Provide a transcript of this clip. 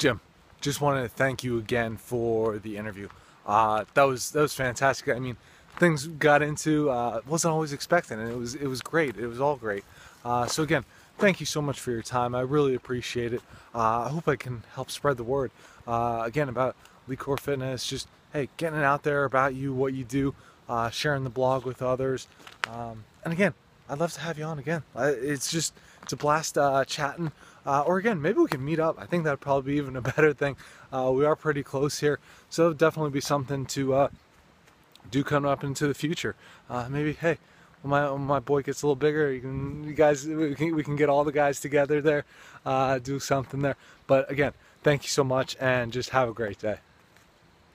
Jim, just wanted to thank you again for the interview. Uh, that was that was fantastic. I mean, things got into uh, wasn't always expecting, and it was it was great. It was all great. Uh, so again, thank you so much for your time. I really appreciate it. Uh, I hope I can help spread the word. Uh, again about LeeCore Fitness, just hey, getting it out there about you, what you do, uh, sharing the blog with others, um, and again, I'd love to have you on again. It's just it's a blast uh, chatting. Uh, or again, maybe we can meet up. I think that'd probably be even a better thing. Uh, we are pretty close here, so it'll definitely be something to uh, do coming up into the future. Uh, maybe hey, when my when my boy gets a little bigger, you can you guys we can, we can get all the guys together there, uh, do something there. But again, thank you so much, and just have a great day.